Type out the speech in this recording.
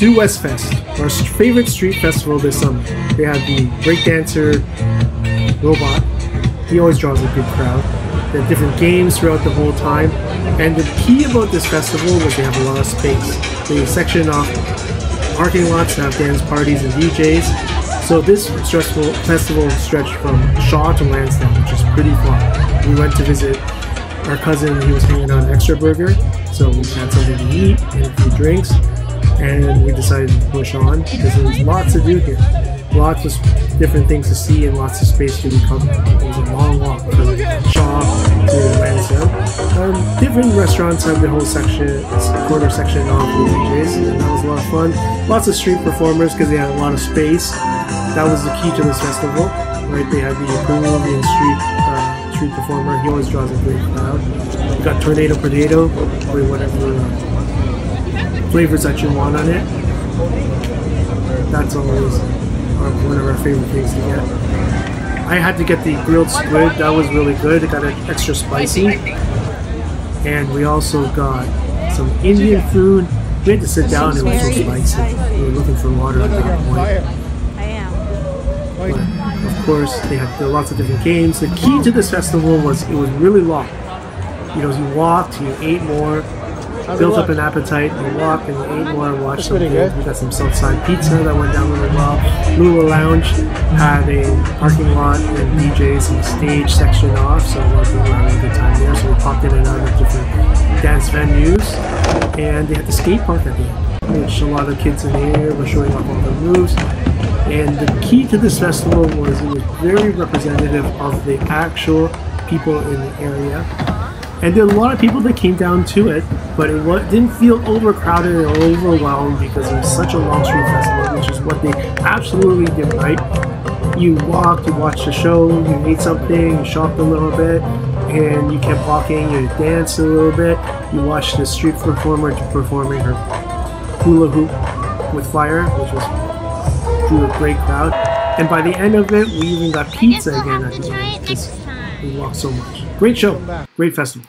Do West Fest, our favorite street festival this summer. They have the breakdancer robot. He always draws a good crowd. They have different games throughout the whole time. And the key about this festival was they have a lot of space. They section off parking lots to have dance parties and DJs. So this stressful festival stretched from Shaw to Lansdowne, which is pretty far. We went to visit our cousin, he was hanging out at Extra Burger, so we had something to eat and a few drinks and we decided to push on because there was lots to do here. Lots of different things to see and lots of space to be covered. It was a long walk from Shaw to Lansdowne. Um, different restaurants have their whole section, quarter section off with DJs, and that was a lot of fun. Lots of street performers because they had a lot of space. That was the key to this festival, right? They had the Peruvian street uh, street performer. He always draws a great crowd. We got Tornado Potato, or whatever flavors that you want on it. That's always one of our favorite things to get. I had to get the grilled squid. That was really good. It got it extra spicy. And we also got some Indian food. We had to sit down. It was so spicy. We were looking for water at that point. But of course, they had lots of different games. The key to this festival was it was really long. You know, you walked, you ate more, built up an appetite. We walked and we ate more and watched some games. We got some Southside pizza that went down really well. Lula Lounge had a parking lot and DJs and stage section off, so a lot of people were having a good time there. So we popped in and out of different dance venues. And they had the skate park at the end, which a lot of kids in the area were showing off all their moves. And the key to this festival was it was very representative of the actual people in the area and there were a lot of people that came down to it, but it didn't feel overcrowded or overwhelmed because it was such a long street festival, which is what they absolutely did right. You walked, you watched the show, you ate something, you shopped a little bit, and you kept walking, you danced a little bit, you watched the street performer performing her hula hoop with fire, which was drew a great crowd. And by the end of it, we even got pizza again at the end because we walked so much. Great show. Great festival.